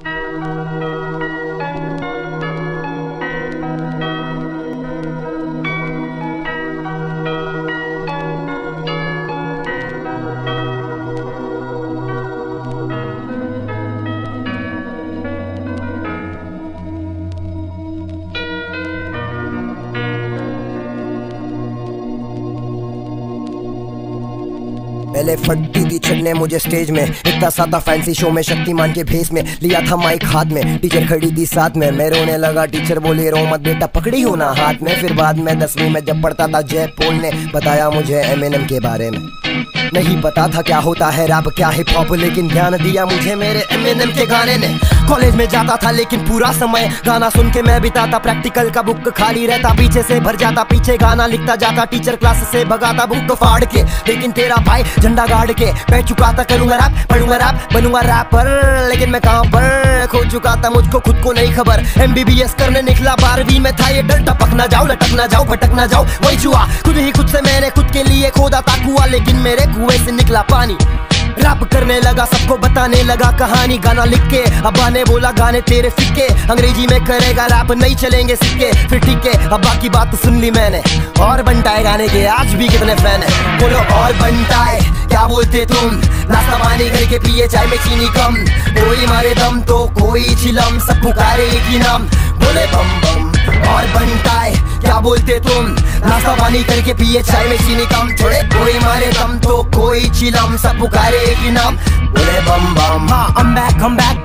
Música पहले फटती थी चढ़ने मुझे स्टेज में। इतना सादा फैंसी शो में शक्तिमान के भेस में। लिया था माइक हाथ में। टीचर खड़ी थी साथ में। मैं रोने लगा टीचर बोले, रो मत बेटा, पकड़ी हो ना हाथ में। फिर बाद में दसवीं में जब पढ़ता था जय पोल ने, बताया मुझे एमएनएम के बारे में। नहीं पता था क्या होता है रैप क्या हिप हॉप लेकिन ध्यान दिया मुझे मेरे एम के गाने ने। कॉलेज में जाता था लेकिन पूरा समय गाना सुन के मैं बिताता। प्रैक्टिकल का बुक खाली रहता, पीछे से भर जाता। पीछे गाना लिखता जाता टीचर क्लास से भगाता बुक फाड़ के। लेकिन तेरा भाई झंडा गाड़ के, मैं चुका था करूँगा रैप पढ़ूँगा रैप बनूँगा रैपर लेकिन मैं कहाँ पर खो चुका था मुझको खुद को नहीं खबर। एमबीबीएस करने निकला, बारहवीं में था ये डर। टपक ना जाओ, लटक ना जाओ, भटक ना जाओ। वही छुआ खुद ही खुद से मैंने खुद के लिए खोदा था कुआ लेकिन मेरे कुएँ से निकला पानी। रैप करने लगा, सबको बताने लगा कहानी। गाना लिख के, अब्बा ने बोला, गाने तेरे फिक्के। अंग्रेज़ी में करेगा रैप, नहीं चलेंगे सिक्के। फिर ठीक है, अब्बा की बात सुन ली मैंने। और बनटाए गाने के, आज भी कितने फ़ैन है। बोलो, और बनटाए क्या बोलते तुम? नाश्ता पानी करके पिए, चाय में चीनी कम। कोई मारे दम तो कोई चिलम सब पुकारे एक ही नाम। बोले, बम बम, और बनटाए क्या बोलते तुम? नाश्ता पानी करके पिए, चाय में चीनी कम। थोड़े कोई मारे दम तो कोई चिलम सब पुकारे एक ही नाम बोले बम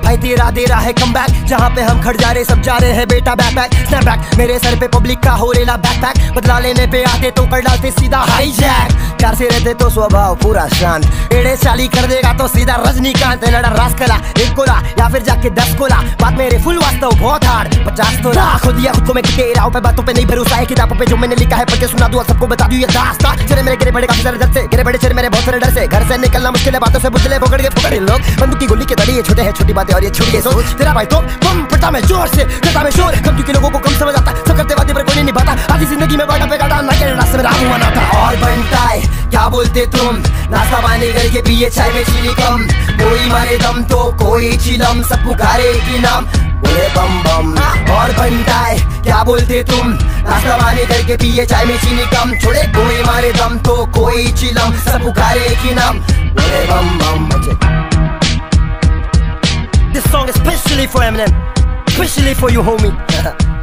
हाँ बैक बैक भाई तेरा दे रहा है कम बैक जहाँ पे हम खड़ जा रहे सब जा रहे हैं बेटा बैक बैक स्नैप बैक मेरे सर पे पब्लिक का हो रेला बैक पैक बदला लेने पे आते तो कर डालते सीधा हाई जैक प्यार से रहते तो स्वभाव पूरा शांत एड़े चाली कर देगा तो सीधा रजनीकांत लड़ा रास कला एक कोला या फिर जाके दस कोला बात मेरे फुल वास्तव बहुत हार्ड पचास तो खो दिया खुद को मैं किते राव पे बातों पे नहीं भरोसा है किताबों पे जो मैंने लिखा है पढ़ के सुना दूँ सबको बता दूँ ये दास्ता चले मेरे गिरे बड़े काफ़ी सारे दर से गिरे बड़े चेहरे मेरे बहुत सारे डर से। घर से निकलना मुश्किल है बातों से बुझले पकड़ के पकड़े लोग बंदूक की गोली के दड़ी छोटे हैं छोटी बातें और ये छोटी सोच। तेरा भाई तो बम फटा में ज़ोर से। करता में शोर। कम क्योंकि लोगों को कम समझ आता। सब करते वादे पर कोई नहीं निभाता। आधी ज़िंदगी में बाटा पे काटा ना के रास्ते में राहू बनाता और बनता है। क्या बोलते तुम? नाश्ता पानी करके पिए, चाय में चीनी कम। कोई मारे दम तो कोई चिलम। सब पुकारे की नाम। बोले बम बम। और बनता है। क्या बोलते तुम? नाश्ता पानी करके पिए, चाय में चीनी कम। छोड़े, कोई मारे दम तो कोई चिलम। सब पुकारे की नाम। बोले बम बम। This for Eminem, especially for you, homie.